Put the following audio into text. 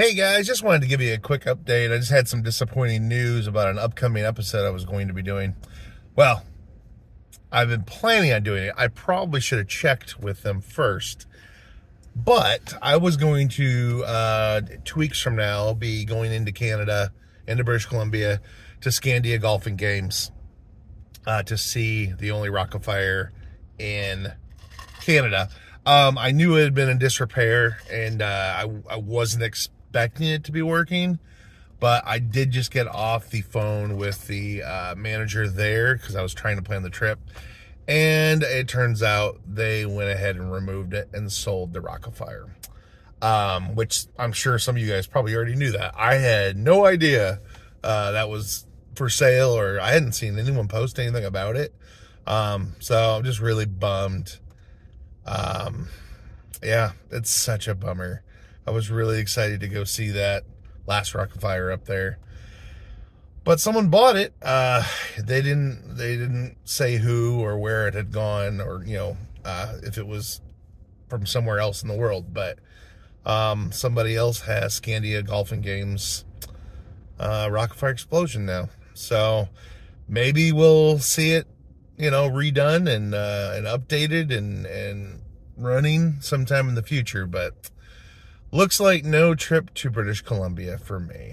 Hey guys, just wanted to give you a quick update. I just had some disappointing news about an upcoming episode I was going to be doing. Well, I've been planning on doing it. I probably should have checked with them first. But I was going to, uh, two weeks from now, be going into Canada, into British Columbia, to Scandia Golf & Games uh, to see the only Rock-afire in Canada. Um, I knew it had been in disrepair, and uh, I, I wasn't expecting expecting it to be working, but I did just get off the phone with the uh, manager there because I was trying to plan the trip. And it turns out they went ahead and removed it and sold the Rock-afire. Um, which I'm sure some of you guys probably already knew that. I had no idea uh, that was for sale or I hadn't seen anyone post anything about it. Um, so I'm just really bummed. Um, yeah, it's such a bummer. I was really excited to go see that last Rock-afire up there. But someone bought it. Uh, they didn't. They didn't say who or where it had gone, or you know, uh, if it was from somewhere else in the world. But um, somebody else has Scandia Golf & Games uh, Rock-afire Explosion now. So maybe we'll see it, you know, redone and uh, and updated and and running sometime in the future. But Looks like no trip to British Columbia for me.